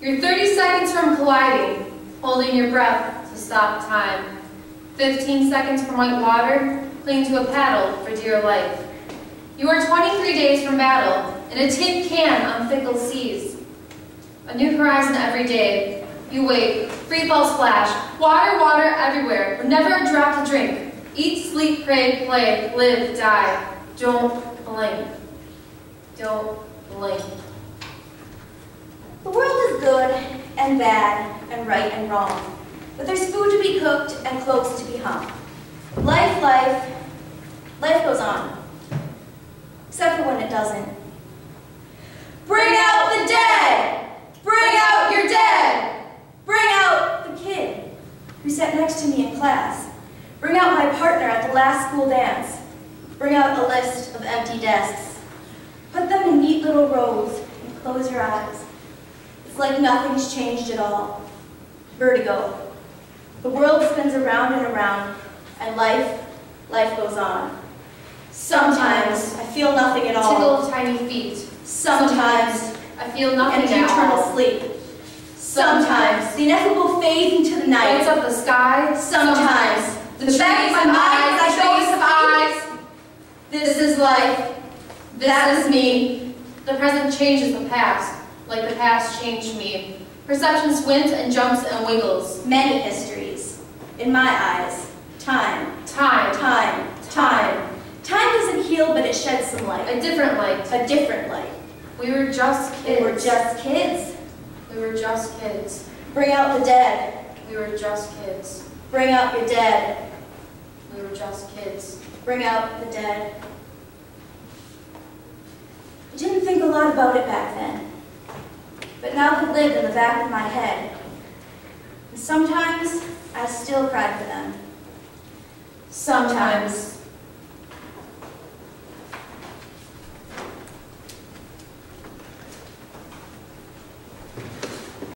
You're 30 seconds from colliding, holding your breath to stop time. 15 seconds from white water, clinging to a paddle for dear life. You are 23 days from battle, in a tin can on fickle seas. A new horizon every day. You wait, free fall splash, water, water everywhere, but never a drop to drink. Eat, sleep, pray, play, live, die. Don't blink. Don't blink. The world is good and bad and right and wrong, but there's food to be cooked and clothes to be hung. Life, life, life goes on, except for when it doesn't. Bring out the dead! Bring out your dead! Bring out the kid who sat next to me in class. Bring out my partner at the last school dance. Bring out a list of empty desks. Put them in neat little rows and close your eyes. Like nothing's changed at all. Vertigo. The world spins around and around, and life, life goes on. Sometimes I feel nothing at all. Tickle of tiny feet. Sometimes I feel nothing and at eternal sleep. Sometimes the ineffable fade into the night. Lights up the sky. Sometimes the, the back of my mind eyes, I trees eyes. This is life. This That is me. The present changes the past, like the past changed me. Perception squints and jumps and wiggles. Many histories. In my eyes. Time. Time, Time. Time. Time doesn't heal, but it sheds some light. a different light. A different light. We were just kids. We were just kids. We were just kids. Bring out the dead. We were just kids. Bring out your dead. We were just kids. Bring out the dead. I didn't think a lot about it back then. It lived in the back of my head. And sometimes I still cry for them. Sometimes